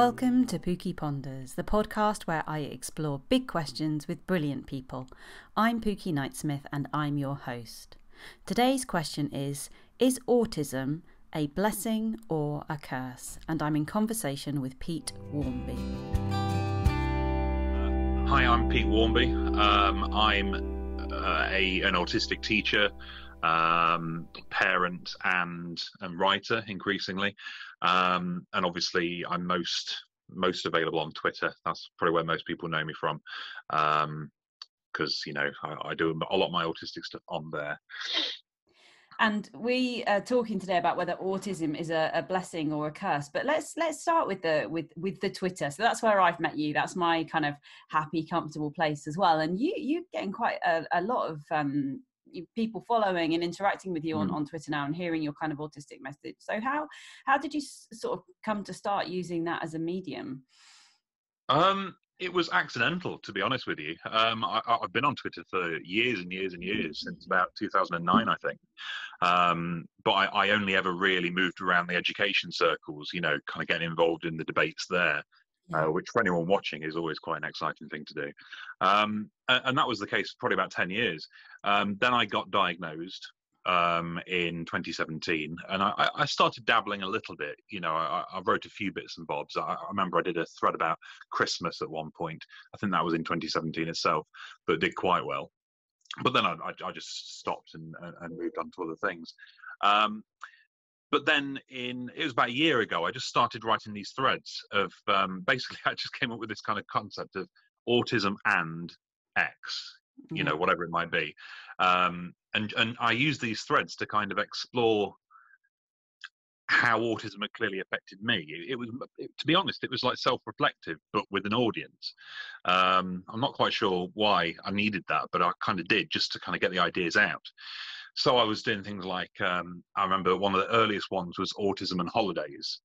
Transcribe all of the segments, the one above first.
Welcome to Pooky Ponders, the podcast where I explore big questions with brilliant people. I'm Pooky Knightsmith and I'm your host. Today's question is Is autism a blessing or a curse? And I'm in conversation with Pete Wharmby. Hi, I'm Pete Wharmby. Um, I'm uh, a, an autistic teacher, um, parent, and, and writer increasingly. Um, and obviously, I'm most most available on Twitter. That's probably where most people know me from, because um, you know I, I, do a lot of my autistic stuff on there. And we are talking today about whether autism is a, a, blessing or a curse. But let's let's start with the with with the Twitter. So that's where I've met you. That's my kind of happy, comfortable place as well. And you you getting quite a, a lot of um, people following and interacting with you on, mm. on Twitter now and hearing your kind of autistic message. So how how did you s- sort of come to start using that as a medium? Um, it was accidental, to be honest with you. Um, I, have been on Twitter for years and years and years since about 2009, I think. Um, but I, I, only ever really moved around the education circles, you know, kind of getting involved in the debates there uh, which for anyone watching is always quite an exciting thing to do. Um, and, and, that was the case probably about 10 years. Um, then I got diagnosed um, in 2017 and I, I, started dabbling a little bit. You know, I, I wrote a few bits and bobs. I, I, remember I did a thread about Christmas at one point. I think that was in 2017 itself, but did quite well. But then I, just stopped and, and, moved on to other things. But then in it was about a year ago i just started writing these threads of um, basically i just came up with this kind of concept of autism and x you know whatever it might be. Um, and and i use these threads to kind of explore how autism had clearly affected me. It, it was it, to be honest it was like self-reflective but with an audience. Um, i'm not quite sure why i needed that but i kind of did just to kind of get the ideas out so I was doing things like um, I remember one of the earliest ones was autism and holidays.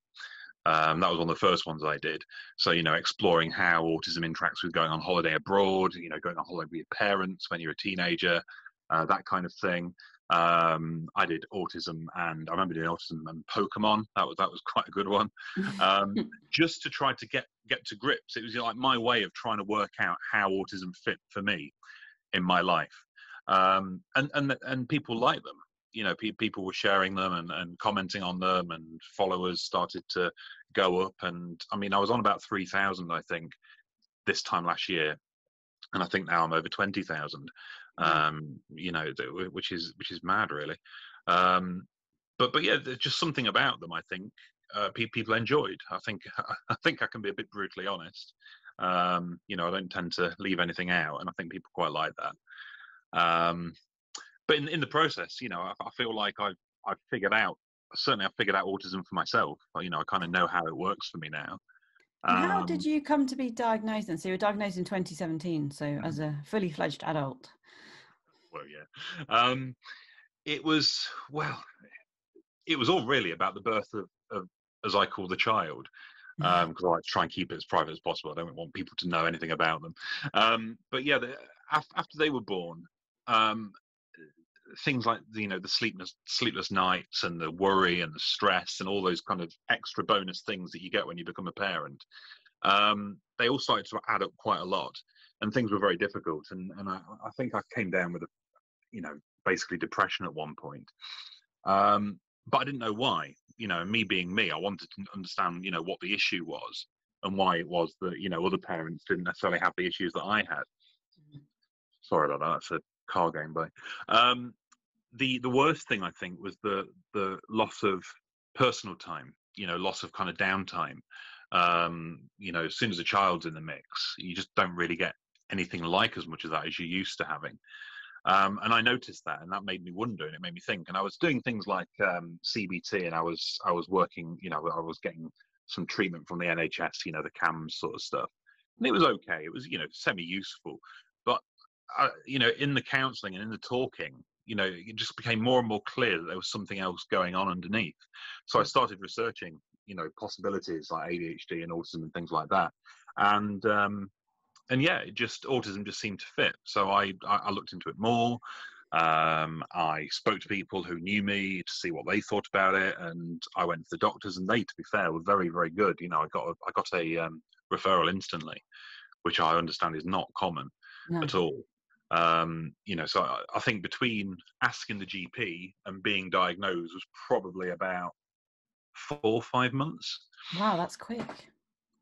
Um, that was one of the first ones I did. So you know, exploring how autism interacts with going on holiday abroad. You know, going on holiday with your parents when you're a teenager, uh, that kind of thing. Um, I did autism, and I remember doing autism and Pokemon. That was that was quite a good one. Um, just to try to get get to grips. It was like my way of trying to work out how autism fit for me in my life um, and and and people like them. You know, pe- people were sharing them and, and commenting on them, and followers started to go up. And I mean, I was on about three thousand, I think, this time last year, and I think now I'm over twenty thousand. Um, you know, which is which is mad, really. Um, but but yeah, there's just something about them. I think uh, pe- people enjoyed. I think I think I can be a bit brutally honest. Um, you know, I don't tend to leave anything out, and I think people quite like that. Um, but in, in the process, you know, I, I feel like I've I've figured out certainly I've figured out autism for myself. You know, I kind of know how it works for me now. Um, how did you come to be diagnosed And So you were diagnosed in 2017, so mm-hmm. as a fully fledged adult. Well, yeah. Um, it was well, it was all really about the birth of, of as I call the child, because um, I like to try and keep it as private as possible. I don't want people to know anything about them. Um, but yeah, the, after they were born, um, things like you know the sleepless sleepless nights and the worry and the stress and all those kind of extra bonus things that you get when you become a parent um, they all started to add up quite a lot and things were very difficult and, and I, I think i came down with a you know basically depression at one point um, but i didn't know why you know me being me i wanted to understand you know what the issue was and why it was that you know other parents didn't necessarily have the issues that i had sorry about that. That's a car going by. Um, the the worst thing I think was the the loss of personal time. You know, loss of kind of downtime. Um, you know, as soon as a child's in the mix, you just don't really get anything like as much of that as you're used to having. Um, and I noticed that, and that made me wonder, and it made me think. And I was doing things like um, CBT, and I was I was working, you know, I was getting some treatment from the NHS, you know, the CAMHS sort of stuff, and it was okay. It was you know semi useful, uh, you know, in the counselling and in the talking, you know, it just became more and more clear that there was something else going on underneath. So I mm. started researching, you know, possibilities like ADHD and autism and things like that. And um, and yeah, it just autism just seemed to fit. So I I, looked into it more. Um, I spoke to people who knew me to see what they thought about it, and I went to the doctors, and they, to be fair, were very, very good. You know, I got a, I got a um, referral instantly, which I understand is not common no. at all. Um, you know, so I, I, think between asking the GP and being diagnosed was probably about four or five months. Wow, that's quick.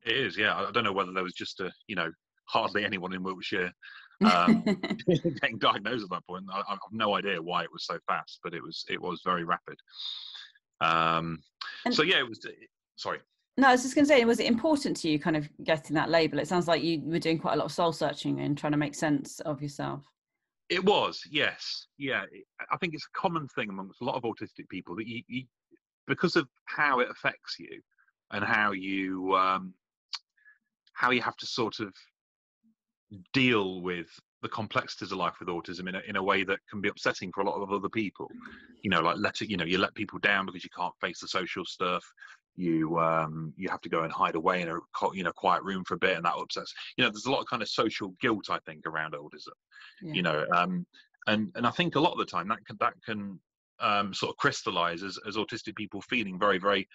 It is, yeah. I don't know whether there was just a, you know, hardly anyone in Wiltshire um, getting diagnosed at that point. I, I, have no idea why it was so fast, but it was it was very rapid. Um, so yeah, it was. Sorry. No, I was just going to say, was it important to you kind of getting that label? It sounds like you were doing quite a lot of soul searching and trying to make sense of yourself. It was, yes, yeah. I think it's a common thing amongst a lot of autistic people that you, you because of how it affects you and how you um, how you have to sort of deal with the complexities of life with autism in a, in a way that can be upsetting for a lot of other people you know like let it you know you let people down because you can't face the social stuff you um you have to go and hide away in a you know quiet room for a bit and that upsets you know there's a lot of kind of social guilt i think around autism yeah. you know um and and i think a lot of the time that can that can um sort of crystallize as, as autistic people feeling very very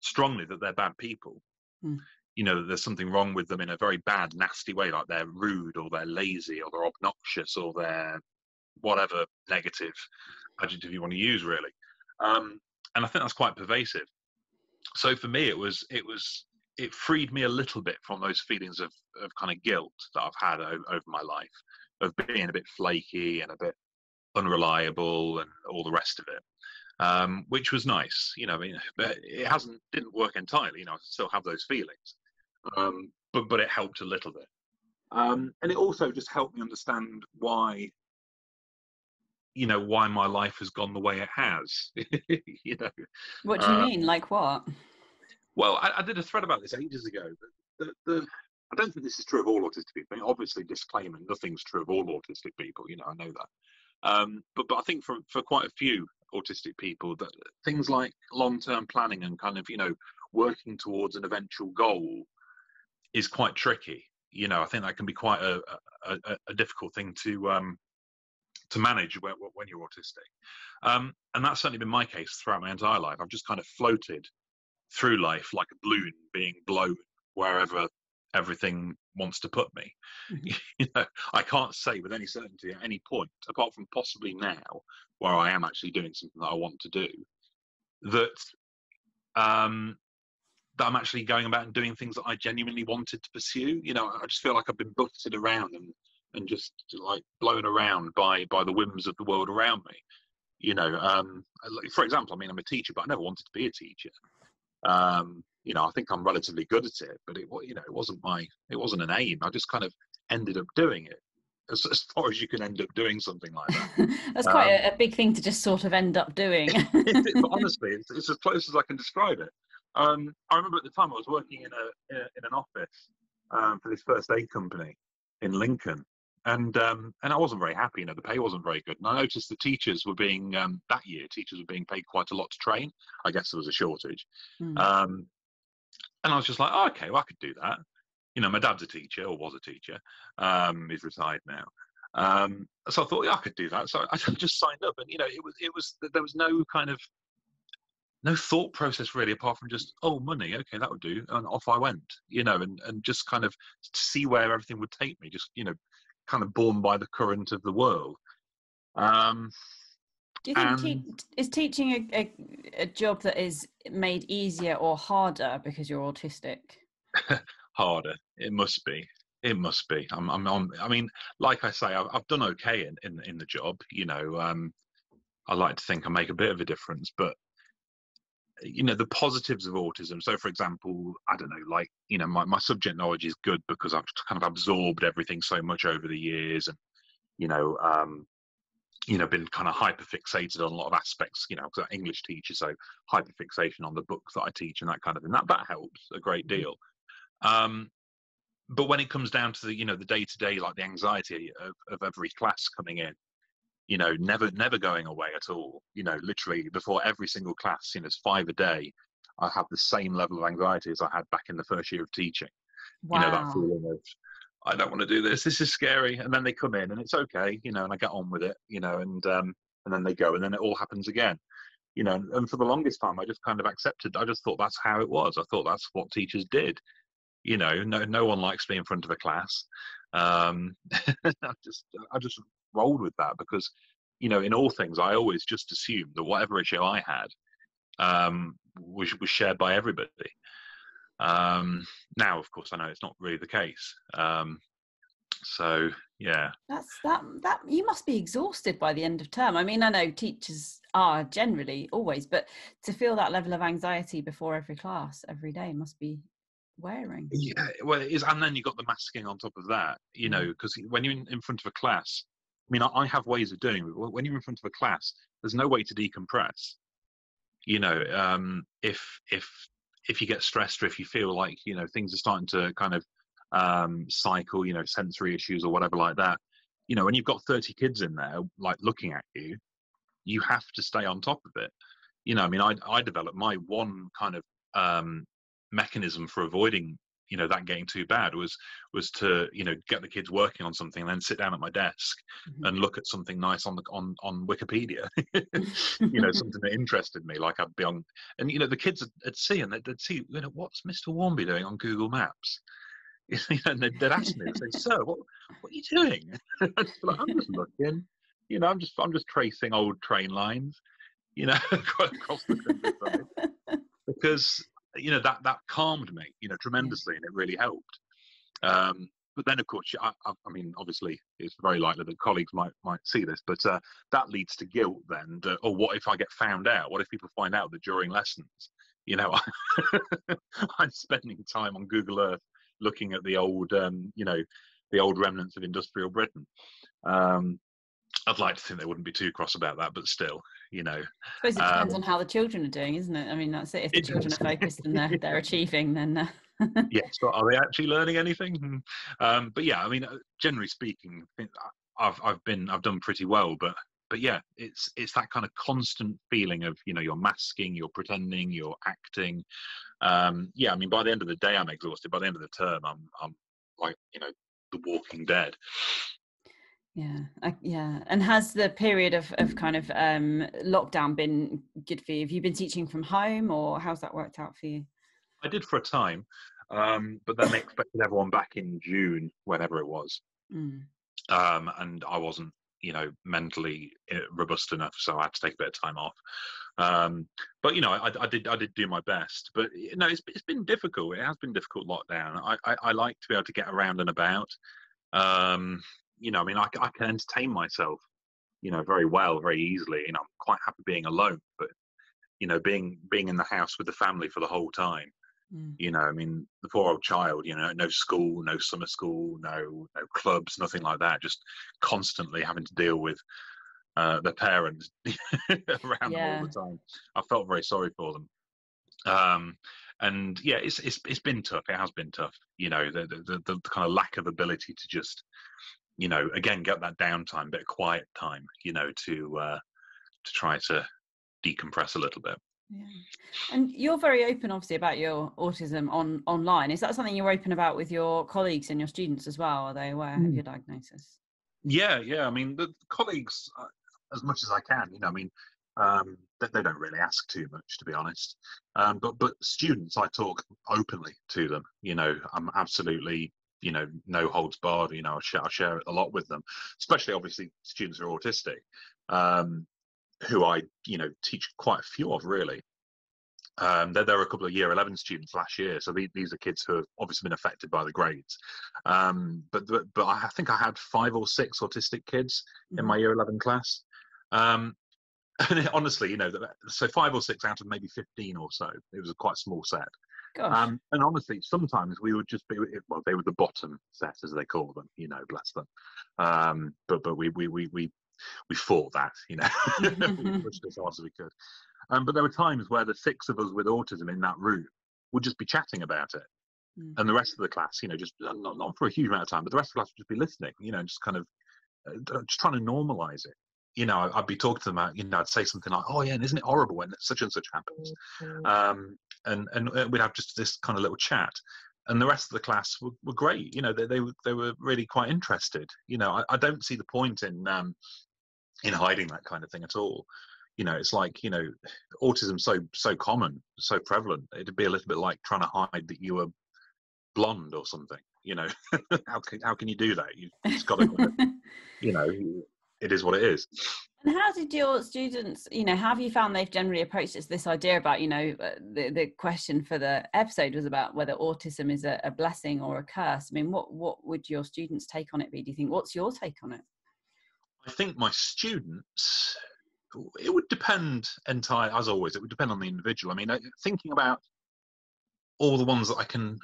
strongly that they're bad people. Mm. You know there's something wrong with them in a very bad nasty way like they're rude or they're lazy or they're obnoxious or they're whatever negative adjective you want to use really. Um, and i think that's quite pervasive so for me it was it was it freed me a little bit from those feelings of, of kind of guilt that i've had over, over my life of being a bit flaky and a bit unreliable and all the rest of it um, which was nice. You know, I mean, but it hasn't didn't work entirely. You know, I still have those feelings, um, but but it helped a little bit, um, and it also just helped me understand why you know why my life has gone the way it has you know? What do you uh, mean? Like what? well I, I, did a thread about this ages ago the, the, i don't think this is true of all autistic people. Obviously disclaiming nothing's true of all autistic people you know i know that. Um, but but i think for for quite a few autistic people that things like long-term planning and kind of you know working towards an eventual goal is quite tricky. You know, I think that can be quite a, a, a difficult thing to um, to manage when, when you're autistic. Um, and that's certainly been my case throughout my entire life. I've just kind of floated through life like a balloon being blown wherever everything wants to put me. Mm-hmm. you know, I can't say with any certainty at any point, apart from possibly now, where I am actually doing something that I want to do, that um, that I'm actually going about and doing things that I genuinely wanted to pursue. You know, I just feel like I've been buffeted around and and just like blown around by by the whims of the world around me. You know, um, for example, I mean, I'm a teacher, but I never wanted to be a teacher. Um, you know, I think I'm relatively good at it, but it, you know, it wasn't my, it wasn't an aim. I just kind of ended up doing it. As, as far as you can end up doing something like that. That's quite um, a, a, big thing to just sort of end up doing. but honestly, it's, it's, as close as I can describe it. Um, I remember at the time I was working in a in an office um, for this first aid company in Lincoln, and um, and I wasn't very happy. You know, the pay wasn't very good, and I noticed the teachers were being um, that year teachers were being paid quite a lot to train. I guess there was a shortage, mm. um, and I was just like, oh, okay, well I could do that. You know, my dad's a teacher or was a teacher. Um, he's retired now. Um, so I thought, yeah, I could do that. So I just signed up, and you know, it was it was there was no kind of no thought process really apart from just oh money okay that would do and off i went you know and, and just kind of see where everything would take me just you know kind of born by the current of the world. Um do you think te- is teaching a, a, a, job that is made easier or harder because you're autistic? Harder. It must be. It must be. I'm, I'm, I'm i mean like i say I've, I've, done okay in, in in the job you know um i like to think i make a bit of a difference but you know the positives of autism so for example i don't know like you know my, my subject knowledge is good because i've kind of absorbed everything so much over the years and you know um you know been kind of hyper fixated on a lot of aspects you know because i'm english teacher so hyper fixation on the books that i teach and that kind of thing that that helps a great mm-hmm. deal um but when it comes down to the you know the day to day like the anxiety of, of every class coming in you know, never never going away at all. You know, literally before every single class, you know, it's five a day. I have the same level of anxiety as I had back in the first year of teaching. Wow. You know, that feeling of I don't want to do this. This is scary. And then they come in and it's okay, you know, and I get on with it, you know, and um, and then they go and then it all happens again. You know, and for the longest time I just kind of accepted. I just thought that's how it was. I thought that's what teachers did. You know, no no one likes being in front of a class. Um, I just I just rolled with that because, you know, in all things I always just assumed that whatever issue I had um, was was shared by everybody. Um, now, of course, I know it's not really the case. Um, so yeah, that's that. That you must be exhausted by the end of term. I mean, I know teachers are generally always, but to feel that level of anxiety before every class every day must be wearing. Yeah, well, it is, and then you got the masking on top of that. You know, because mm. when you're in, in, front of a class, I mean, I, I have ways of doing it. When you're in front of a class, there's no way to decompress. You know, um, if if if you get stressed or if you feel like you know things are starting to kind of um, cycle, you know, sensory issues or whatever like that, you know, when you've got 30 kids in there like looking at you, you have to stay on top of it. You know, I mean, I I developed my one kind of um, mechanism for avoiding you know that getting too bad was was to you know get the kids working on something and then sit down at my desk mm-hmm. and look at something nice on the on on wikipedia. You know something that interested me like i'd be on and you know the kids would see and they'd, they'd see you know what's mr wharmby doing on google maps? And they'd, they'd ask me say sir what what are you doing? Like, i'm just looking. You know i'm just i'm just tracing old train lines you know across the country because you know that that calmed me you know tremendously and it really helped. Um, but then of course I, I, I, mean obviously it's very likely that colleagues might might see this but uh, that leads to guilt then to, or what if i get found out? What if people find out that during lessons you know i'm spending time on google earth looking at the old um, you know the old remnants of industrial britain. Um, I'd like to think they wouldn't be too cross about that, but still, you know. I suppose it depends um, on how the children are doing, isn't it? I mean, that's it. If the it children does. are focused and they're, they're achieving, then. Uh... yes, so are they actually learning anything? Hmm. Um, but yeah, I mean, uh, generally speaking, I've I've been I've done pretty well, but but yeah, it's it's that kind of constant feeling of you know you're masking, you're pretending, you're acting. Um, yeah, I mean, by the end of the day, I'm exhausted. By the end of the term, I'm I'm like you know the Walking Dead. Yeah, I, yeah. And has the period of, of kind of um, lockdown been good for you? Have you been teaching from home, or how's that worked out for you? I did for a time, um, but then they expected everyone back in June, whenever it was, mm. um, and I wasn't, you know, mentally eh, robust enough, so I had to take a bit of time off. Um, but you know, I, I, did I did do my best. But you know, it's it's been difficult. It has been difficult lockdown. I, I, I like to be able to get around and about. Um, you know, I mean, I, I can entertain myself, you know, very well, very easily. You know, I'm quite happy being alone, but you know, being being in the house with the family for the whole time. Mm. You know, I mean, the poor old child. You know, no school, no summer school, no no clubs, nothing like that. Just constantly having to deal with uh, their parents around yeah. them all the time. I felt very sorry for them. Um, and yeah, it's it's it's been tough. It has been tough. You know, the the, the, the kind of lack of ability to just you know, again, get that downtime, bit of quiet time, you know, to uh, to try to decompress a little bit. Yeah. And you're very open, obviously, about your autism on online. Is that something you're open about with your colleagues and your students as well? Are they aware mm. of your diagnosis? Yeah, yeah. I mean, the colleagues, uh, as much as I can, you know, I mean, um, they, they, don't really ask too much, to be honest. Um, but but students, I talk openly to them. You know, I'm absolutely you know no holds barred you know I share, I share a lot with them especially obviously students who are autistic um, who I you know teach quite a few of really. Um, there, there were a couple of year 11 students last year so these, these are kids who have obviously been affected by the grades. Um, but, but, but I think I had five or six autistic kids mm-hmm. in my year 11 class. Um, and honestly you know so five or six out of maybe 15 or so it was a quite small set um, and honestly, sometimes we would just be well, they were the bottom set as they call them, you know, bless them. Um, but but we we we we we fought that, you know, we pushed as hard as we could. Um, but there were times where the six of us with autism in that room would just be chatting about it. Mm. And the rest of the class, you know, just not, not for a huge amount of time, but the rest of the class would just be listening, you know, just kind of uh, just trying to normalize it you know, I'd be talking to them about, you know, I'd say something like, "Oh yeah, and isn't it horrible when such and such happens?" Mm-hmm. Um, and and uh, we'd have just this kind of little chat. and the rest of the class were, were great. You know, they they were, they were really quite interested. You know, I, I don't see the point in um, in hiding that kind of thing at all. You know, it's like you know, autism so so common, so prevalent. It'd be a little bit like trying to hide that you were blonde or something. You know, how can how can you do that? You've just got to, you know, it is what it is. And how did your students, you know, have you found they've generally approached this, this idea about, you know, uh, the, the question for the episode was about whether autism is a, a, blessing or a curse. I mean, what, what would your students' take on it be? Do you think? What's your take on it? I think my students, it would depend entirely, as always, it would depend on the individual. I mean, thinking about all the ones that I can,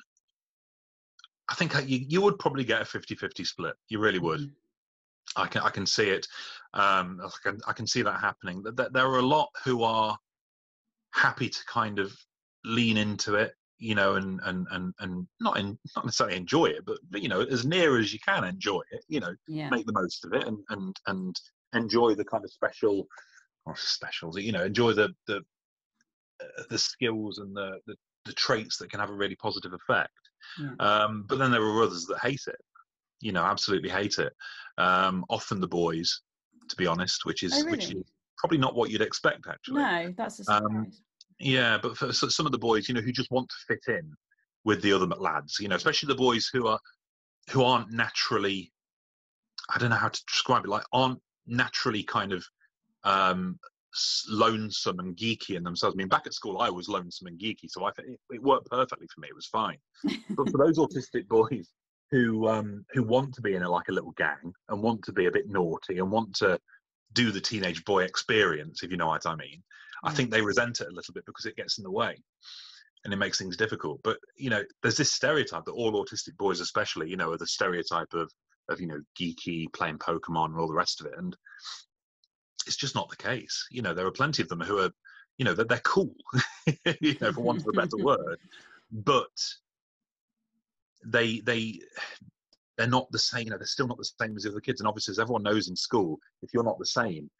I think you, you would probably get a 50 50 split. You really would. I can I can see it. Um, I can I can see that happening. That there are a lot who are happy to kind of lean into it, you know, and and and and not in not necessarily enjoy it, but, but you know, as near as you can enjoy it, you know, yeah. make the most of it and and and enjoy the kind of special or specials, you know, enjoy the the uh, the skills and the, the the traits that can have a really positive effect. Yeah. Um, but then there are others that hate it you know absolutely hate it. Um, often the boys, to be honest, which is oh, really? which is probably not what you'd expect actually. No, that's a um, surprise. Um, yeah, but for some of the boys, you know, who just want to fit in with the other lads, you know, especially the boys who are who aren't naturally, I don't know how to describe it, like aren't naturally kind of um, lonesome and geeky in themselves. I mean, back at school, I was lonesome and geeky, so I it, it worked perfectly for me. It was fine. but for those autistic boys who um, who want to be in a, like a little gang and want to be a bit naughty and want to do the teenage boy experience, if you know what I mean. Mm. I think they resent it a little bit because it gets in the way and it makes things difficult. But you know, there's this stereotype that all autistic boys, especially, you know, are the stereotype of of you know geeky playing Pokemon and all the rest of it, and it's just not the case. You know, there are plenty of them who are, you know, that they're cool, you know, for want of a better word, but they they they're not the same. You know, they're still not the same as the other kids. And obviously, as everyone knows in school, if you're not the same,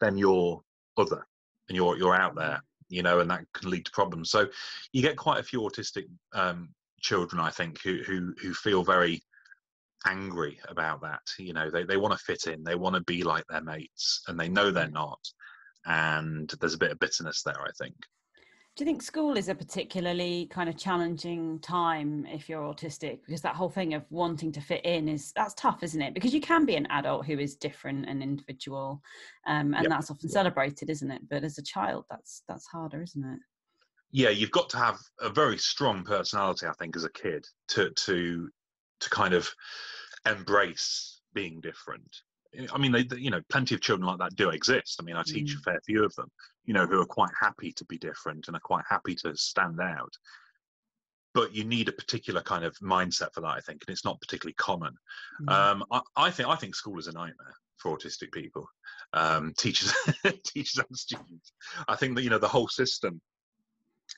then you're other, and you're you're out there. You know, and that can lead to problems. So you get quite a few autistic um, children, I think, who who who feel very angry about that. You know, they they want to fit in, they want to be like their mates, and they know they're not. And there's a bit of bitterness there, I think. Do you think school is a particularly kind of challenging time if you're autistic? Because that whole thing of wanting to fit in is that's tough, isn't it? Because you can be an adult who is different and individual, um, and yep. that's often celebrated, isn't it? But as a child, that's that's harder, isn't it? Yeah, you've got to have a very strong personality, I think, as a kid to to to kind of embrace being different. I mean, they, you know, plenty of children like that do exist. I mean, I teach mm. a fair few of them, you know, who are quite happy to be different and are quite happy to stand out. But you need a particular kind of mindset for that, I think, and it's not particularly common. Mm. Um, I, I, think I think school is a nightmare for autistic people, um, teachers, teachers and students. I think that you know the whole system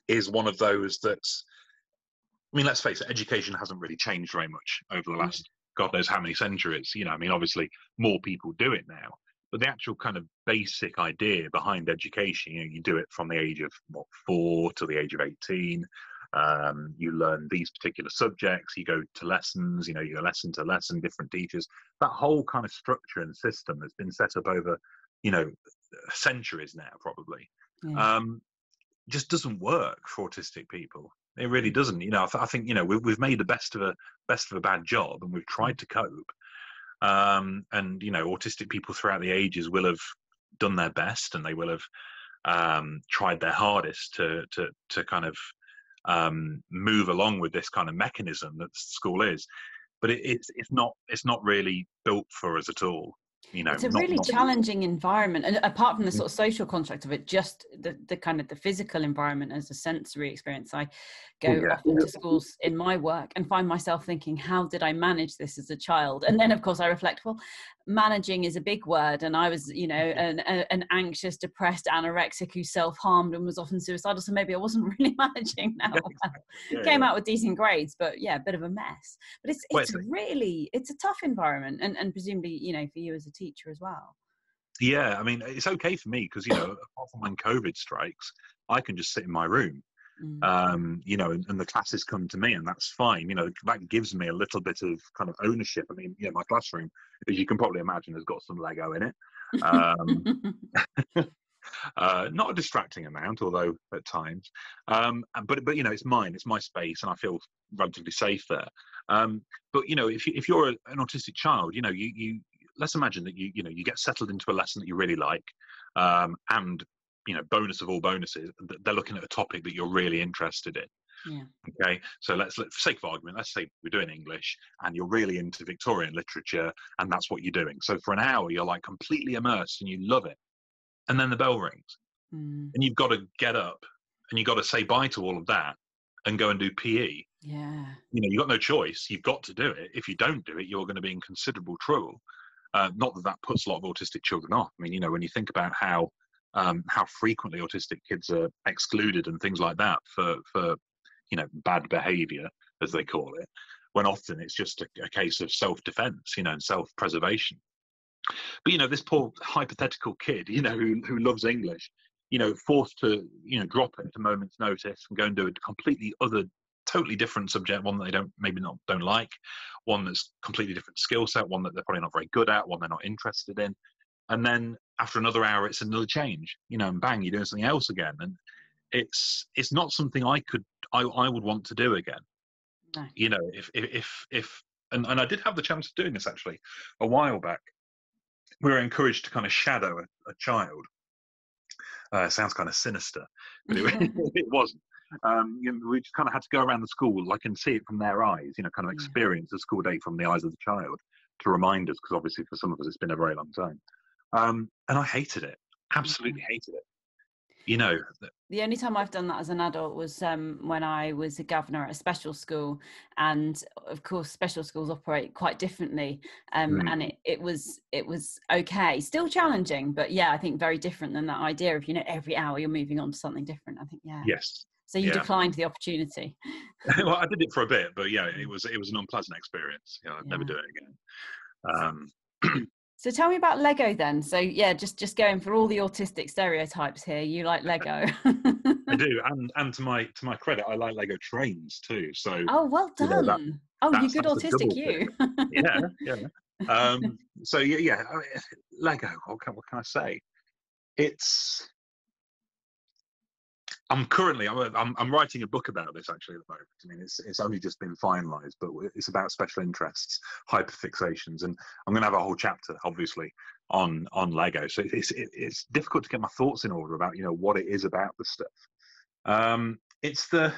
is one of those that's. I mean, let's face it, education hasn't really changed very much over the mm. last God knows how many centuries. You know, I mean, obviously more people do it now, but the actual kind of basic idea behind education, you know, you do it from the age of what four to the age of eighteen. Um, you learn these particular subjects. You go to lessons. You know, you go lesson to lesson, different teachers. That whole kind of structure and system has been set up over, you know, centuries now, probably. Yeah. Um, just doesn't work for autistic people. It really doesn't. You know, I, th- I think you know we've, we've made the best of a best of a bad job, and we've tried to cope. Um, and you know, autistic people throughout the ages will have done their best, and they will have um, tried their hardest to to to kind of um, move along with this kind of mechanism that school is. But it, it's it's not it's not really built for us at all you know it's a really not, challenging environment and apart from the mm. sort of social construct of it just the, the kind of the physical environment as a sensory experience i go oh, yeah. often to schools in my work and find myself thinking how did i manage this as a child and then of course i reflect well managing is a big word and i was you know an, an anxious depressed anorexic who self-harmed and was often suicidal so maybe i wasn't really managing that well yeah, came yeah. out with decent grades but yeah a bit of a mess but it's it's really it's a tough environment and, and presumably you know for you as a teacher as well yeah i mean it's okay for me because you know apart from when covid strikes i can just sit in my room mm. um, you know, and, and, the classes come to me, and that's fine. You know, that gives me a little bit of kind of ownership. I mean, you know, my classroom, as you can probably imagine, has got some Lego in it. Um, uh, not a distracting amount, although at times. Um, but but you know, it's mine, it's my space, and I feel relatively safe there. Um, but you know, if you, if you're a, an autistic child, you know, you you let's imagine that you you know you get settled into a lesson that you really like, um, and you know, bonus of all bonuses, they're looking at a topic that you're really interested in. Yeah. Okay, so let's, for sake of argument, let's say we're doing English and you're really into Victorian literature and that's what you're doing. So for an hour, you're like completely immersed and you love it. And then the bell rings mm. and you've got to get up and you've got to say bye to all of that and go and do PE. Yeah. You know, you've got no choice. You've got to do it. If you don't do it, you're going to be in considerable trouble. Uh, not that that puts a lot of autistic children off. I mean, you know, when you think about how um, how frequently autistic kids are excluded and things like that for for you know bad behaviour as they call it, when often it's just a, a case of self defence, you know, and self preservation. But you know, this poor hypothetical kid, you know, who who loves English, you know, forced to you know drop it at a moment's notice and go and do a completely other totally different subject, one that they don't maybe not don't like, one that's completely different skill set, one that they're probably not very good at, one they're not interested in. And then after another hour it's another change, you know, and bang, you're doing something else again. And it's it's not something I could I, I would want to do again. No. You know, if if if and, and I did have the chance of doing this actually a while back. We were encouraged to kind of shadow a, a child. Uh, sounds kind of sinister, but it, it wasn't um, you know, we just kind of had to go around the school, like, and see it from their eyes, you know, kind of experience the school day from the eyes of the child to remind us, because obviously for some of us it's been a very long time. Um, and I hated it, absolutely mm-hmm. hated it. You know, the only time I've done that as an adult was um, when I was a governor at a special school, and of course, special schools operate quite differently. Um, mm. And it, it was it was okay, still challenging, but yeah, I think very different than that idea of you know every hour you're moving on to something different. I think yeah. Yes, so you yeah. declined the opportunity. well, I did it for a bit, but yeah, it was it was an unpleasant experience. You know, I'd yeah. never do it again. Um, so tell me about Lego then. So yeah, just just going for all the autistic stereotypes here. You like Lego? I do, and and to my to my credit, I like Lego trains too. So oh, well done. You know, that, oh, you good autistic you. yeah, yeah. Um, so yeah, yeah. Lego. What can, what can I say? It's I'm currently I'm, I'm, I'm writing a book about this actually at the moment. I mean, it's it's only just been finalised, but it's about special interests, hyperfixations, and I'm going to have a whole chapter, obviously, on on Lego. So it's it, it's difficult to get my thoughts in order about you know what it is about the stuff. Um, it's the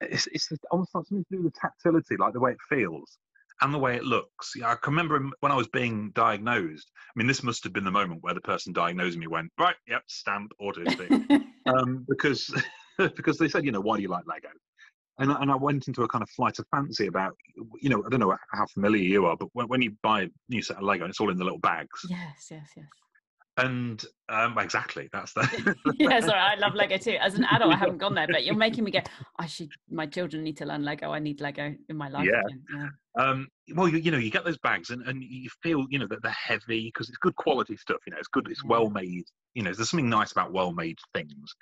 it's it's the, almost like something to do with the tactility, like the way it feels and the way it looks. Yeah, I can remember when I was being diagnosed. I mean, this must have been the moment where the person diagnosing me went, right, yep, stamp autistic, um, because because they said, you know, why do you like Lego? And, and I went into a kind of flight of fancy about, you know, I don't know how familiar you are, but when, when you buy a new set of Lego, and it's all in the little bags. Yes, yes, yes and um, exactly that's the yeah sorry i love lego too. As an adult i haven't gone there but you're making me go i should my children need to learn lego. I need lego in my life yeah, yeah. Um, well you, you know you get those bags and, and you feel you know that they're heavy because it's good quality stuff you know it's good it's well made you know there's something nice about well made things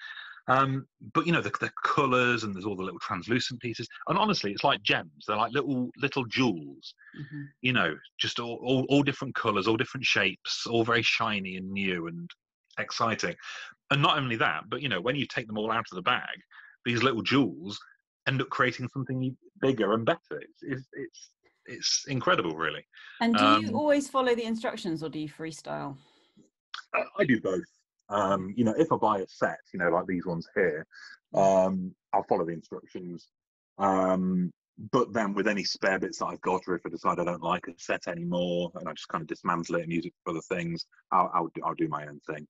um, but you know the, the colours and there's all the little translucent pieces, and honestly, it's like gems. They're like little little jewels. Mm-hmm. You know, just all, all, all different colours, all different shapes, all very shiny and new and exciting. And not only that, but you know, when you take them all out of the bag, these little jewels end up creating something bigger and better. It's it's it's, it's incredible, really. And do um, you always follow the instructions, or do you freestyle? I do both. Um, you know, if I buy a set, you know, like these ones here, um, I'll follow the instructions. Um, but then with any spare bits that I've got, or if I decide I don't like a set anymore, and I just kind of dismantle it and use it for other things, I'll I'll do, I'll do my own thing.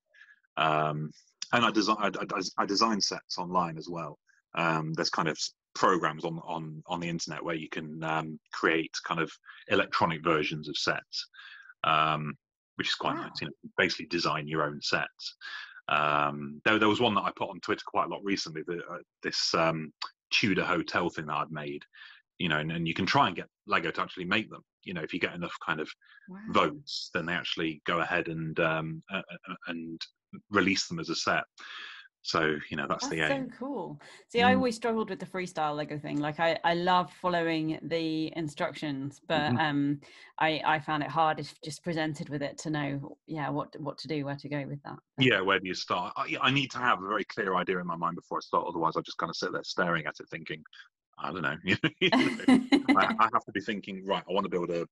Um, and I design I, I, I, design sets online as well. Um, there's kind of programs on on on the internet where you can um, create kind of electronic versions of sets. Um, which is quite wow. nice. You know, basically design your own sets. Um, there, there was one that I put on Twitter quite a lot recently. The, uh, this um, Tudor hotel thing that I'd made. You know, and, and you can try and get Lego to actually make them. You know, if you get enough kind of wow. votes, then they actually go ahead and um, uh, uh, and release them as a set. So you know that's, that's the aim so cool see mm. i always struggled with the freestyle lego thing like i i love following the instructions but mm-hmm. um i i found it hard if just presented with it to know yeah what what to do where to go with that yeah where do you start I, I need to have a very clear idea in my mind before i start otherwise i just kind of sit there staring at it thinking i don't know, I, I have to be thinking right i want to build a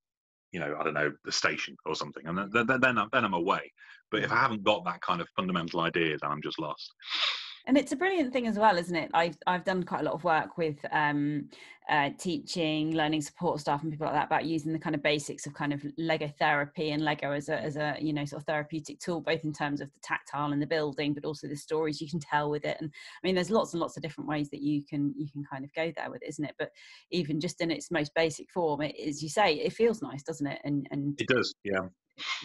you know, I don't know, the station or something, and then then, then, I'm, then I'm away. But if I haven't got that kind of fundamental idea, then I'm just lost. And it's a brilliant thing as well, isn't it? I've I've done quite a lot of work with um, uh, teaching, learning support staff, and people like that about using the kind of basics of kind of Lego therapy and Lego as a as a you know sort of therapeutic tool, both in terms of the tactile and the building, but also the stories you can tell with it. And I mean, there's lots and lots of different ways that you can you can kind of go there with, it, isn't it? But even just in its most basic form, it, as you say, it feels nice, doesn't it? And and it does, yeah,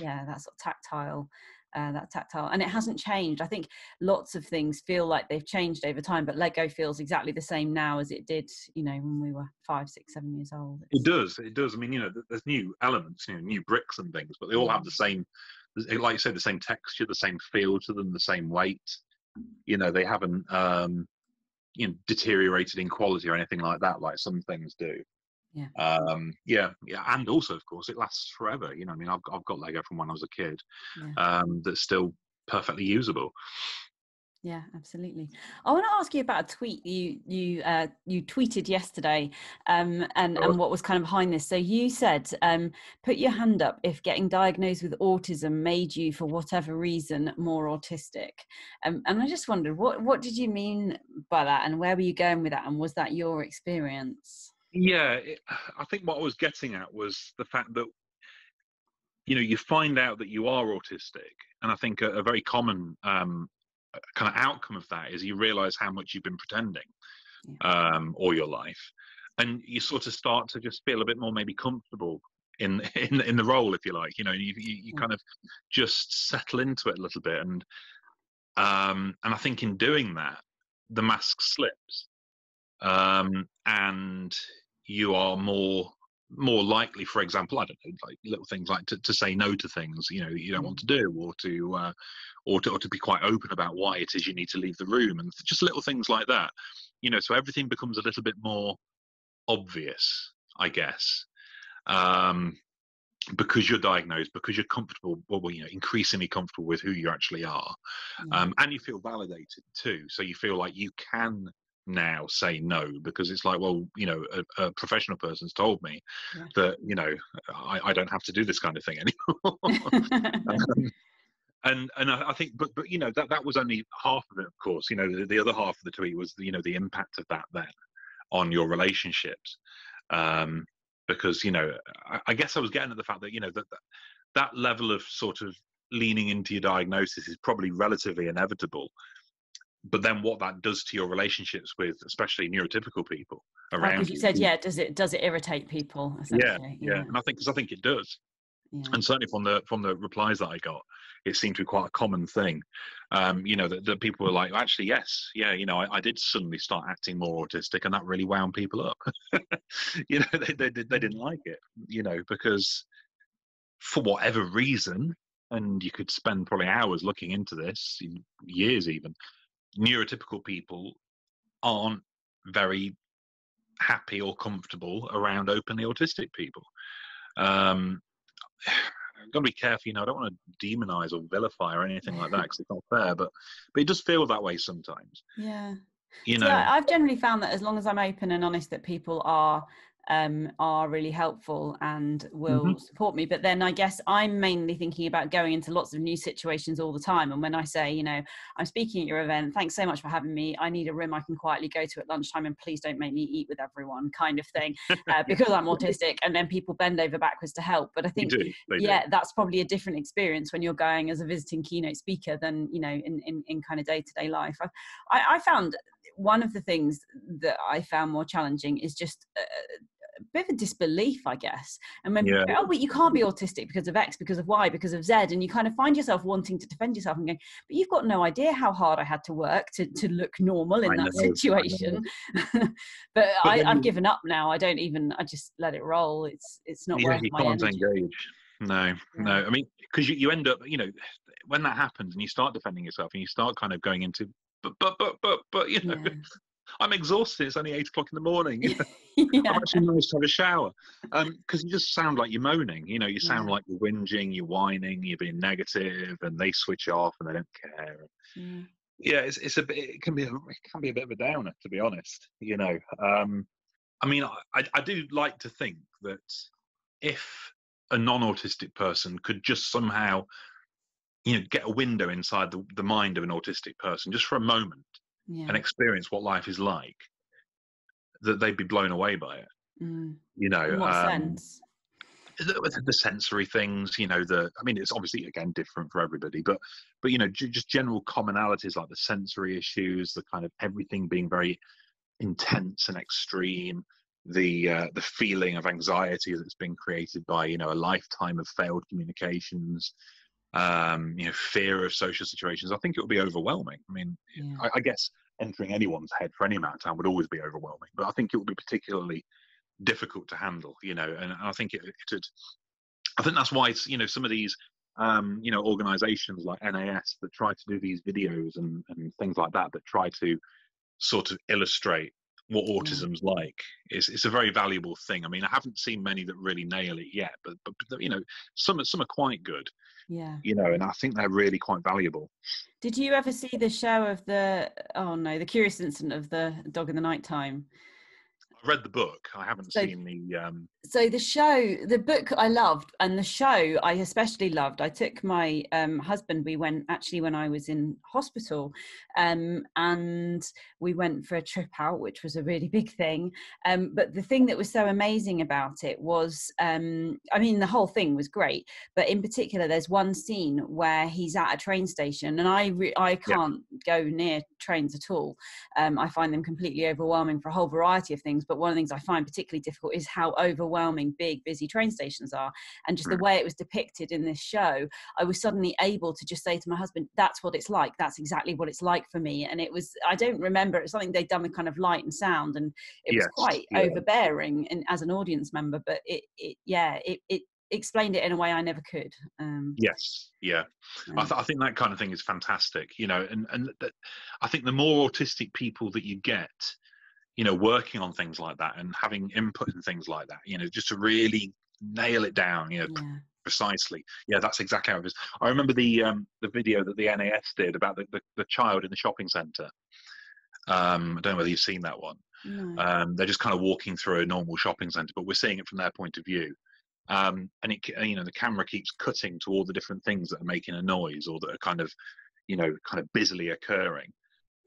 yeah, that sort of tactile uh, that tactile and it hasn't changed. I think lots of things feel like they've changed over time but lego feels exactly the same now as it did you know when we were five six seven years old. It's... it does it does. I mean you know there's new elements you know new bricks and things but they all have the same like you said the same texture the same feel to them the same weight. You know they haven't um you know deteriorated in quality or anything like that like some things do yeah. Um, yeah, yeah, and also, of course, it lasts forever. You know, I mean, I've I've got Lego from when I was a kid, yeah. um, that's still perfectly usable. Yeah, absolutely. I want to ask you about a tweet you you uh, you tweeted yesterday, um, and and what was kind of behind this. So you said, um, "Put your hand up if getting diagnosed with autism made you, for whatever reason, more autistic." Um, and I just wondered, what what did you mean by that, and where were you going with that, and was that your experience? Yeah, it, I think what I was getting at was the fact that you know you find out that you are autistic, and I think a, a very common um, kind of outcome of that is you realise how much you've been pretending yeah. um, all your life, and you sort of start to just feel a bit more maybe comfortable in in in the role, if you like. You know, you you, you kind of just settle into it a little bit, and um, and I think in doing that, the mask slips um, and you are more more likely, for example, I don't know, like little things like to, to say no to things you know you don't want to do, or to uh, or to or to be quite open about why it is you need to leave the room, and just little things like that. You know, so everything becomes a little bit more obvious, I guess. Um, because you're diagnosed, because you're comfortable, well, you know, increasingly comfortable with who you actually are, um, and you feel validated too. So you feel like you can now say no because it's like well you know a, a professional person's told me yeah. that you know I, I, don't have to do this kind of thing anymore. Um, and and I, I, think but but you know that that was only half of it of course. You know the, the other half of the tweet was you know the impact of that then on your relationships. Um because you know I, I guess i was getting at the fact that you know that that level of sort of leaning into your diagnosis is probably relatively inevitable but then what that does to your relationships with especially neurotypical people around like you said yeah does it does it irritate people yeah, yeah, yeah. and i think because i think it does. Yeah. and certainly from the from the replies that i got it seemed to be quite a common thing. Um you know that, that people were like actually yes yeah you know I, I, did suddenly start acting more autistic and that really wound people up. You know they, they, they didn't like it you know because for whatever reason and you could spend probably hours looking into this years even neurotypical people aren't very happy or comfortable around openly autistic people. Um, I've got to be careful, you know. I don't want to demonize or vilify or anything like that because it's not fair, but but it does feel that way sometimes. Yeah. You know, so I've generally found that as long as I'm open and honest, that people are um, are really helpful and will mm-hmm. support me. But then I guess I'm mainly thinking about going into lots of new situations all the time. And when I say, you know, I'm speaking at your event, thanks so much for having me. I need a room I can quietly go to at lunchtime and please don't make me eat with everyone, kind of thing, uh, because I'm autistic. And then people bend over backwards to help. But I think, yeah, do. that's probably a different experience when you're going as a visiting keynote speaker than, you know, in, in, in kind of day to day life. I, I, I found one of the things that I found more challenging is just uh, bit of a disbelief, I guess. And when yeah. oh, but you can't be autistic because of X, because of Y, because of Z, and you kind of find yourself wanting to defend yourself and going, but you've got no idea how hard I had to work to to look normal in I that know, situation. but, but I, have given up now. I don't even. I just let it roll. It's it's not yeah, worth you my can't energy. engage. No, no. I mean, because you, you end up, you know, when that happens and you start defending yourself and you start kind of going into but but but but, but you know, Yeah. I'm exhausted. It's only eight o'clock in the morning. yeah. I've actually managed to have a shower because you just sound like you're moaning. You know, you sound Yeah. like you're whinging, you're whining, you're being negative, and they switch off and they don't care. Yeah. Yeah, it's it's a bit. It can be a, it can be a bit of a downer, to be honest. You know, um, I mean, I I I do like to think that if a non-autistic person could just somehow, you know, get a window inside the, the mind of an autistic person just for a moment yeah. and experience what life is like, that they'd be blown away by it. Mm. You know, In what um, sense? the, the sensory things you know the i mean it's obviously again different for everybody but but you know j- just general commonalities like the sensory issues the kind of everything being very intense and extreme the uh, the feeling of anxiety that's been created by you know a lifetime of failed communications um you know fear of social situations i think it would be overwhelming. I mean Yeah. I, I guess entering anyone's head for any amount of time would always be overwhelming but i think it would be particularly difficult to handle you know and i think it, it i think that's why it's you know some of these um you know organizations like nas that try to do these videos and and things like that that try to sort of illustrate what autism's like it's, it's a very valuable thing. I mean i haven't seen many that really nail it yet but but, but you know some some are quite good Yeah. you know and i think they're really quite valuable Did you ever see the show of the oh no, the curious incident of the dog in the nighttime? I've read the book. I haven't So- seen the um so the show the book i loved and the show i especially loved i took my um, husband we went actually when i was in hospital um, and we went for a trip out which was a really big thing. Um, but the thing that was so amazing about it was um, i mean the whole thing was great but in particular there's one scene where he's at a train station and i re- i can't go near trains at all. Um, I find them completely overwhelming for a whole variety of things. But one of the things I find particularly difficult is how overwhelming big, busy train stations are. And just the Mm. way it was depicted in this show, I was suddenly able to just say to my husband, that's what it's like. That's exactly what it's like for me. And it was, I don't remember, it was something they'd done with kind of light and sound. And it was quite yeah. overbearing and, as an audience member. But it, it yeah, it, it explained it in a way I never could. Um, yes yeah I, th- I think that kind of thing is fantastic you know and and that, i think the more autistic people that you get you know working on things like that and having input in things like that you know just to really nail it down you know yeah. precisely yeah that's exactly how it is i remember the um the video that the nas did about the, the, the child in the shopping center um i don't know whether you've seen that one No. um, they're just kind of walking through a normal shopping center, but we're seeing it from their point of view. Um, and it, you know, the camera keeps cutting to all the different things that are making a noise or that are kind of, you know, kind of busily occurring.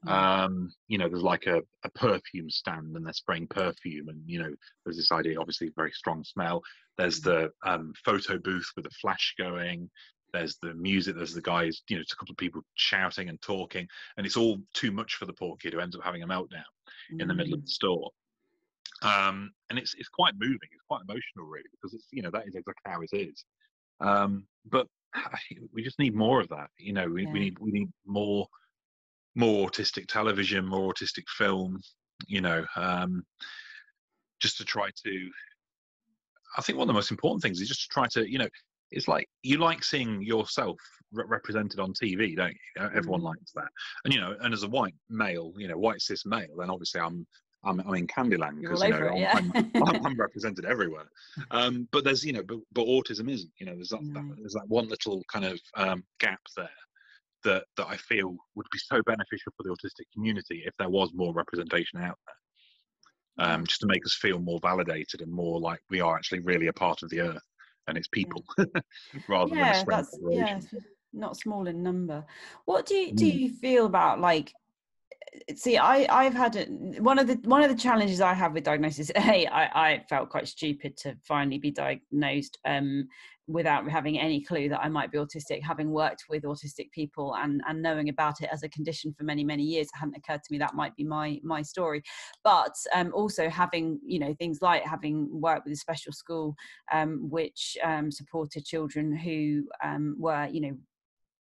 Yeah. Um, you know, there's like a, a perfume stand and they're spraying perfume, and you know, there's this idea, obviously, very strong smell. There's the um, photo booth with a flash going. There's the music. There's the guys, you know, it's a couple of people shouting and talking, and it's all too much for the poor kid who ends up having a meltdown in the middle of Mm. the store. Um, and it's it's quite moving. It's quite emotional, really, because it's you know that is exactly how it is. Um, but we just need more of that. You know, we, we need we need more more autistic television, more autistic film. You know, um, just to try to. I think one of the most important things is just to try to you know. It's like you like seeing yourself re- represented on TV, don't you? Uh, Everyone Mm. likes that, and you know, and as a white male, you know, white cis male, then obviously I'm I'm, I'm in Candyland because you know it, I'm, yeah. I'm, I'm, I'm represented everywhere. Um, but there's you know, but, but autism isn't. You know, there's that, No. that there's that one little kind of um, gap there that that I feel would be so beneficial for the autistic community if there was more representation out there, um, just to make us feel more validated and more like we are actually really a part of the earth and its people, rather than a yeah that's yeah not small in number. What do you do Mm. you feel about like see i i've had a, one of the one of the challenges i have with diagnosis hey i i felt quite stupid to finally be diagnosed um without having any clue that i might be autistic having worked with autistic people and and knowing about it as a condition for many many years it hadn't occurred to me that might be my my story. But um also having you know things like having worked with a special school um which um supported children who um were you know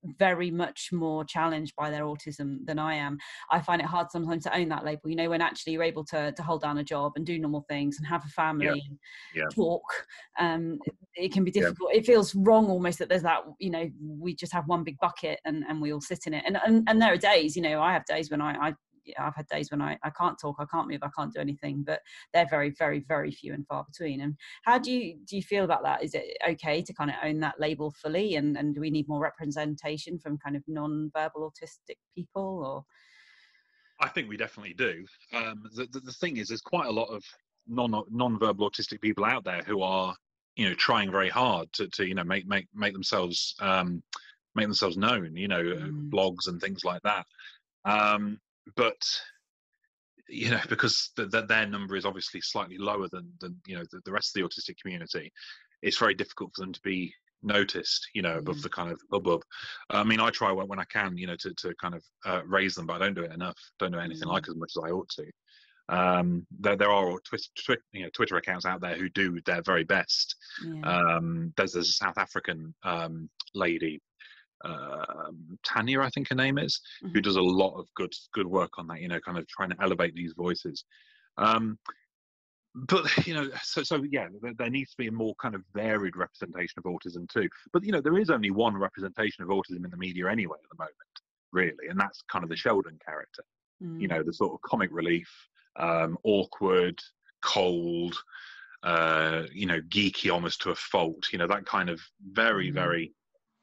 very much more challenged by their autism than I am. I find it hard sometimes to own that label. You know, when actually you're able to to hold down a job and do normal things and have a family Yeah. and Yeah. talk, um, it, can be Yeah. difficult. It feels wrong almost that there's that. You know, we just have one big bucket and and we all sit in it. And and, and there are days. You know, I have days when I. I I've had days when I, I can't talk, I can't move, I can't do anything, but they're very, very, very few and far between. And how do you do you feel about that? Is it okay to kind of own that label fully, and and do we need more representation from kind of non-verbal autistic people, or I think we definitely do. Um, the, the the thing is, there's quite a lot of non non-verbal autistic people out there who are, you know, trying very hard to, to you know make make make themselves um, make themselves known. You know, uh, Mm. blogs and things like that. Um, but you know, because the, the, their number is obviously slightly lower than than you know the, the rest of the autistic community, it's very difficult for them to be noticed. You know, above Mm. the kind of hubbub. I mean, I try when, when I can, you know, to, to kind of uh, raise them, but I don't do it enough. Don't do anything Mm. like as much as I ought to. Um, there, there are Twitter, Twi- you know, Twitter accounts out there who do their very best. yeah. Um, there's, there's a South African um, lady, um, Tanya, I think her name is, who Mhm. does a lot of good good work on that. You know, kind of trying to elevate these voices. Um, but you know, so so yeah, there, there needs to be a more kind of varied representation of autism too. But you know, there is only one representation of autism in the media anyway at the moment, really, and that's kind of the Sheldon character. You Mm. know, the sort of comic relief, um, awkward, cold, uh, you know, geeky almost to a fault. You know, that kind of very Mm. very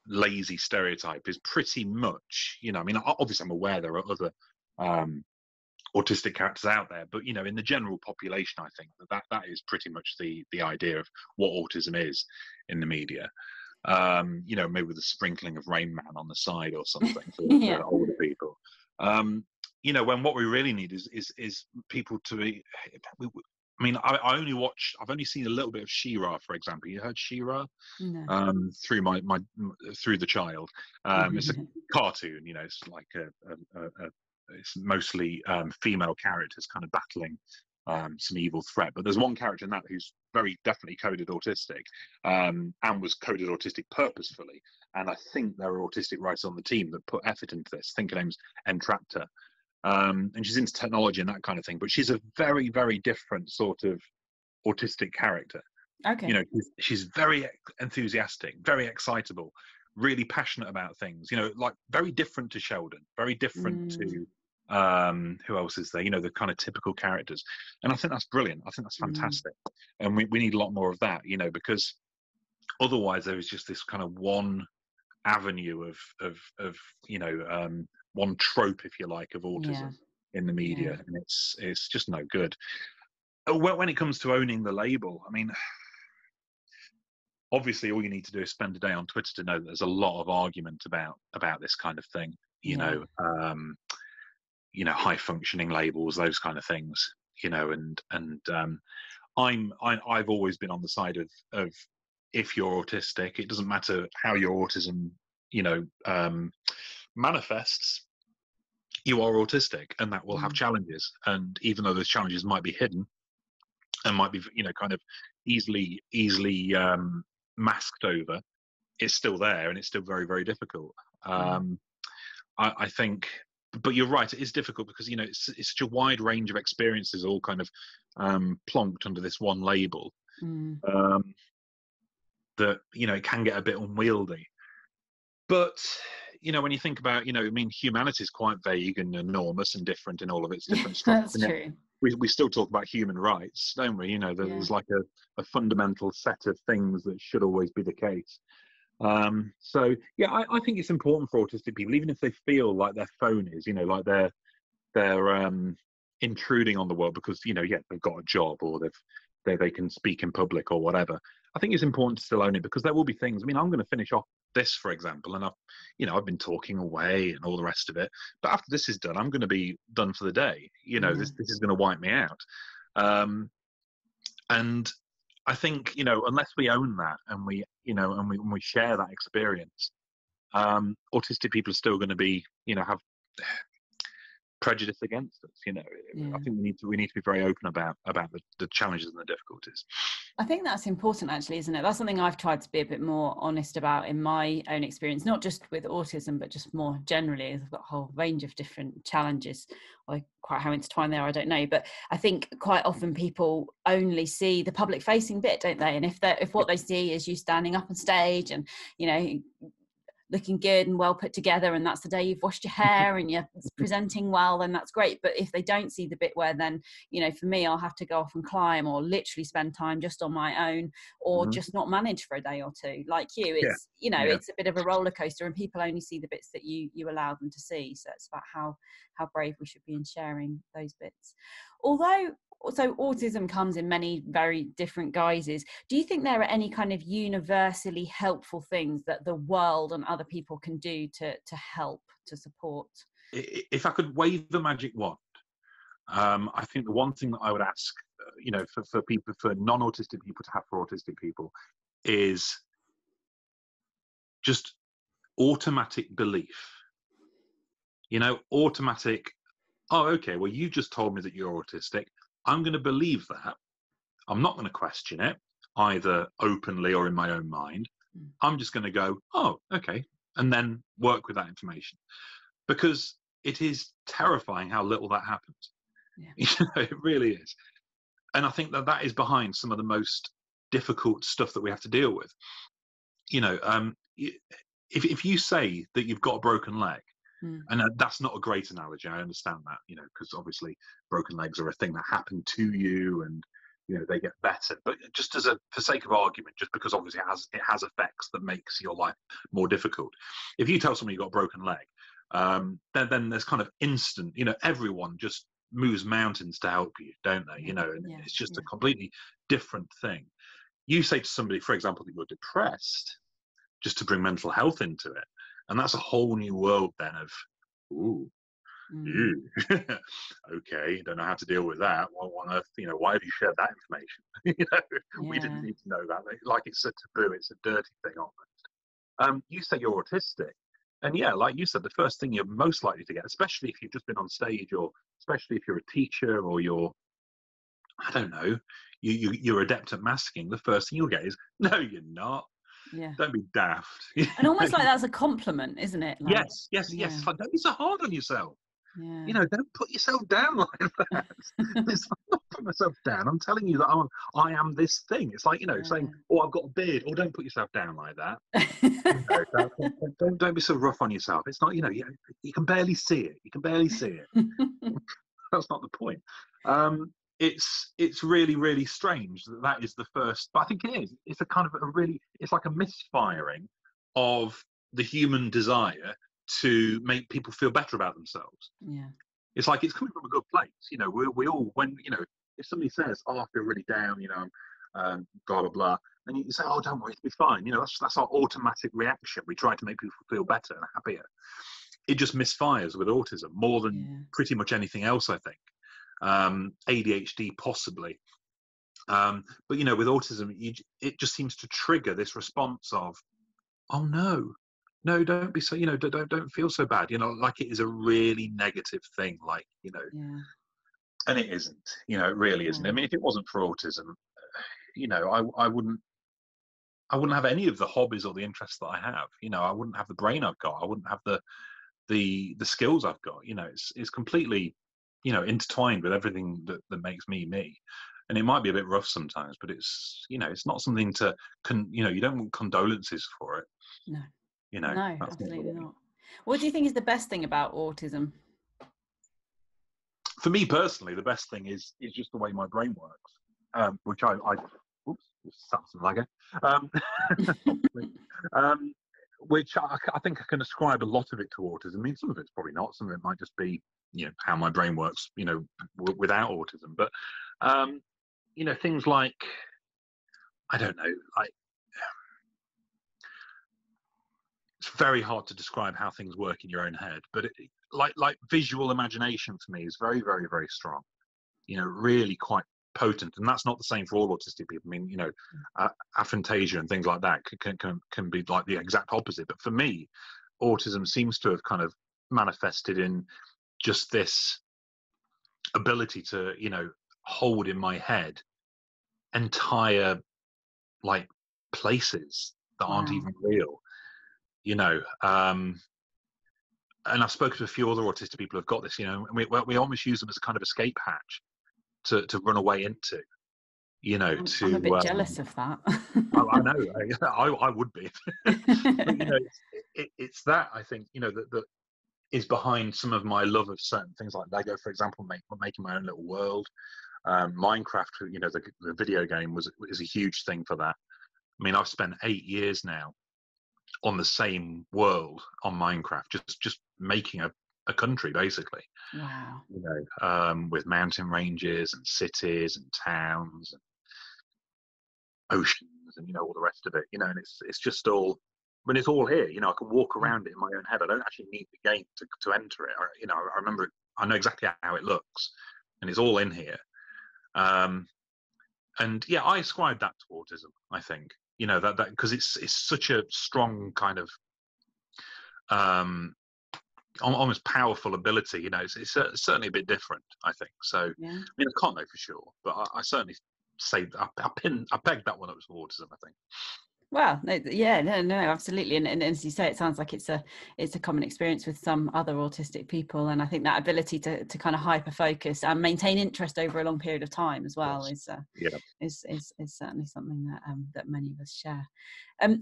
lazy stereotype is pretty much. You know, I mean, obviously, I'm aware there are other. Um, autistic characters out there but you know in the general population i think that that, that is pretty much the the idea of what autism is in the media um you know maybe with a sprinkling of rain man on the side or something for, Yeah. for older people um you know when what we really need is is is people to be I mean, I, I only watch. I've only seen a little bit of She-Ra, for example. You heard She-Ra No. um, through my my through the child. Um, it's a cartoon. You know, it's like a, a, a, a it's mostly um, female characters kind of battling um, some evil threat. But there's one character in that who's very definitely coded autistic um, and was coded autistic purposefully. And I think there are autistic writers on the team that put effort into this. I think her name's Entrapta. Um, and she's into technology and that kind of thing. But she's a very, very different sort of autistic character okay. you know she's, she's very enthusiastic very excitable really passionate about things you know like very different to sheldon very different to um who else is there you know the kind of typical characters and i think that's brilliant i think that's Mm. fantastic and we, we need a lot more of that you know because otherwise there is just this kind of one avenue of of of you know um one trope if you like of autism in the media Yeah. and it's it's just no good Uh, when, when it comes to owning the label i mean obviously all you need to do is spend a day on twitter to know that there's a lot of argument about about this kind of thing you Yeah. know um you know high functioning labels those kind of things you know and and um i'm I, i've always been on the side of of if you're autistic it doesn't matter how your autism you know um manifests you are autistic and that will have Mm. challenges and even though those challenges might be hidden and might be you know kind of easily easily um masked over it's still there and it's still very very difficult um I, I think but you're right it is difficult because you know it's, it's such a wide range of experiences all kind of um plonked under this one label Mm. um that you know it can get a bit unwieldy but you know when you think about you know i mean humanity is quite vague and enormous and different in all of its different That's true. we, we still talk about human rights don't we? You know there's like a, a fundamental set of things that should always be the case. Um so yeah I, I think it's important for autistic people even if they feel like their phone is you know like they're they're um intruding on the world because you know yeah they've got a job or they've they, they can speak in public or whatever. I think it's important to still own it because there will be things. I mean i'm going to finish off this for example and i've you know i've been talking away and all the rest of it but after this is done i'm going to be done for the day. You know this this is going to wipe me out. Um and i think you know unless we own that and we you know and we, and we share that experience um autistic people are still going to be you know have prejudice against us. You know, yeah. I think we need to we need to be very open about about the, the challenges and the difficulties. I think that's important, actually, isn't it? That's something I've tried to be a bit more honest about in my own experience, not just with autism, but just more generally. I've got a whole range of different challenges. Like quite how intertwined they are, I don't know. But I think quite often people only see the public facing bit, don't they? And if they if what they see is you standing up on stage and you know looking good and well put together and that's the day you've washed your hair and you're presenting well then that's great but if they don't see the bit where then you know for me i'll have to go off and climb or literally spend time just on my own or mm-hmm. just not manage for a day or two like you it's yeah. you know yeah. it's a bit of a roller coaster and people only see the bits that you you allow them to see so it's about how how brave we should be in sharing those bits although so autism comes in many very different guises. Do you think there are any kind of universally helpful things that the world and other people can do to to help to support? If i could wave the magic wand um, i think the one thing that i would ask uh, you know for, for people for non-autistic people to have for autistic people is just automatic belief. You know automatic oh okay well you just told me that you're autistic I'm going to believe that. I'm not going to question it, either openly or in my own mind. Mm. I'm just going to go, oh, okay, and then work with that information. Because it is terrifying how little that happens. Yeah. You know, it really is. And I think that that is behind some of the most difficult stuff that we have to deal with. You know, um, if, if you say that you've got a broken leg, Mm. And uh, that's not a great analogy. I understand that, you know, because obviously broken legs are a thing that happened to you, and you know they get better. But just as a for sake of argument, just because obviously it has it has effects that makes your life more difficult. If you tell someone you got a broken leg, um, then then there's kind of instant. You know, everyone just moves mountains to help you, don't they? You know, and yeah, it's just yeah. a completely different thing. You say to somebody, for example, that you're depressed, just to bring mental health into it and that's a whole new world then of ooh mm. okay don't know how to deal with that. What on earth you know why have you shared that information? You know yeah. we didn't need to know that like it's a taboo it's a dirty thing almost. Um, you say you're autistic and yeah like you said the first thing you're most likely to get especially if you've just been on stage or especially if you're a teacher or you're i don't know you, you you're adept at masking the first thing you'll get is no you're not yeah. Don't be daft. and almost like that's a compliment, isn't it? Like, yes, yes, yeah. yes. Like, don't be so hard on yourself. Yeah. You know, don't put yourself down like that. it's not put myself down. I'm telling you that I'm, I am this thing. It's like you know, yeah. saying, "Oh, I've got a beard." Or oh, don't put yourself down like that. you know, don't, don't, don't be so rough on yourself. It's not you know you, you can barely see it. You can barely see it. That's not the point. Um, it's it's really really strange that that is the first but i think it is. It's a kind of a really it's like a misfiring of the human desire to make people feel better about themselves. Yeah. It's like it's coming from a good place you know we, we all when you know if somebody says oh i feel really down you know um, blah blah blah and you say oh don't worry it'll be fine you know that's that's our automatic reaction. We try to make people feel better and happier. It just misfires with autism more than yeah. pretty much anything else i think um, ADHD possibly. Um, but you know, with autism, you, it just seems to trigger this response of, "Oh no, no, don't be so. You know, don't don't feel so bad. You know, like it is a really negative thing. Like you know, yeah. and it isn't. You know, it really isn't. I mean, if it wasn't for autism, you know, I I wouldn't. I wouldn't have any of the hobbies or the interests that I have. You know, I wouldn't have the brain I've got. I wouldn't have the the the skills I've got. You know, it's it's completely you know intertwined with everything that, that makes me me. And it might be a bit rough sometimes but it's you know it's not something to con you know you don't want condolences for it. No. You know no absolutely not. What do you think is the best thing about autism? For me personally the best thing is is just the way my brain works um, which i i oops something like it um, um, which I, I, think I can ascribe a lot of it to autism. I mean, some of it's probably not. Some of it might just be you know how my brain works you know w- without autism but um you know things like i don't know like it's very hard to describe how things work in your own head but it, like like visual imagination for me is very very very strong you know really quite potent and that's not the same for all autistic people. I mean you know uh, aphantasia and things like that can, can can be like the exact opposite. But for me autism seems to have kind of manifested in just this ability to you know hold in my head entire like places that aren't even real you know um and i've spoken to a few other autistic people who've got this you know and we, we almost use them as a kind of escape hatch to, to run away into you know I'm, to I'm a bit um, jealous of that. I, I, know I, I would be. But, you know it's, it, it's that i think you know that, that is behind some of my love of certain things like lego for example make, making my own little world. Um, minecraft you know the, the video game was is a huge thing for that. I mean i've spent eight years now on the same world on minecraft just just making a, a country basically wow. you know um, with mountain ranges and cities and towns and oceans and you know all the rest of it you know and it's it's just all when it's all here you know i can walk around it in my own head. I don't actually need the game to, to enter it. I, you know i remember i know exactly how it looks and it's all in here. Um and yeah i ascribe that to autism i think you know that that because it's it's such a strong kind of um almost powerful ability you know it's, it's, certainly a bit different i think so yeah. i mean i can't know for sure but i, I certainly say I, I pin I pegged that one up to autism. I think. Well, no, yeah, no, no, absolutely, and, and, as you say, it sounds like it's a it's a common experience with some other autistic people, and I think that ability to, to kind of hyper focus and maintain interest over a long period of time as well yes. is, uh, yeah. is is is certainly something that um, that many of us share. Um,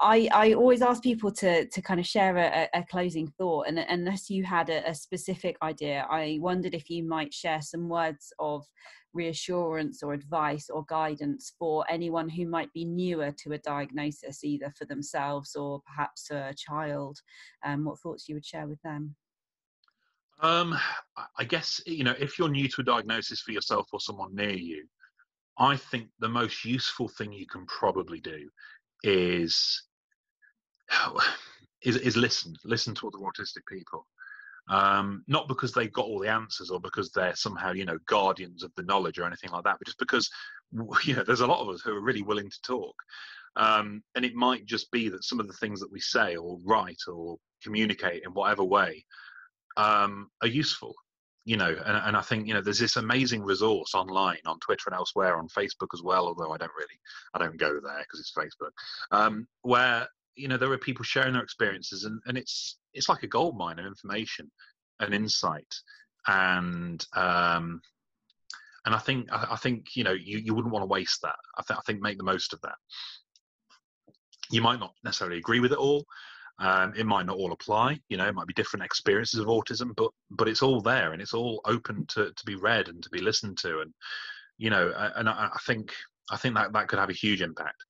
I, I always ask people to to kind of share a, a closing thought, and unless you had a, a, specific idea, I wondered if you might share some words of reassurance or advice or guidance for anyone who might be newer to a diagnosis, either for themselves or perhaps a child. Um, what thoughts you would share with them? Um, I guess you know if you're new to a diagnosis for yourself or someone near you, I think the most useful thing you can probably do is is, is listen, listen to other autistic people. Um, not because they've got all the answers or because they're somehow, you know, guardians of the knowledge or anything like that, but just because, you know, there's a lot of us who are really willing to talk. Um, and it might just be that some of the things that we say or write or communicate in whatever way um, are useful you know and, and i think you know there's this amazing resource online on twitter and elsewhere on facebook as well although i don't really i don't go there because it's facebook um, where you know there are people sharing their experiences and, and it's it's like a gold mine of information and insight. And um and i think i, I think you know you, you wouldn't want to waste that. I, th- I think make the most of that. You might not necessarily agree with it all. Um, it might not all apply you know it might be different experiences of autism but but it's all there and it's all open to to be read and to be listened to and you know and I, I think i think that that could have a huge impact